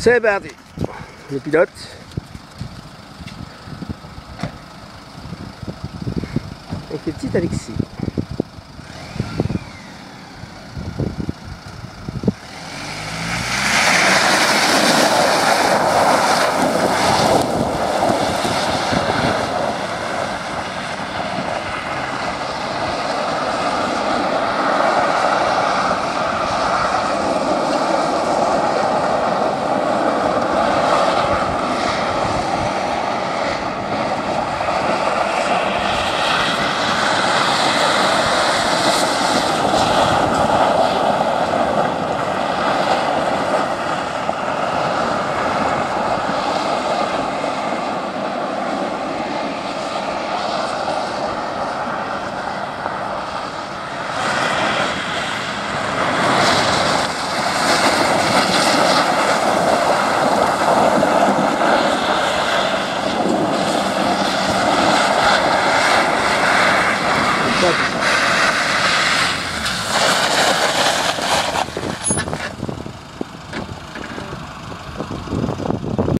C'est parti. Le pilote. Avec le petit Alexis. запись.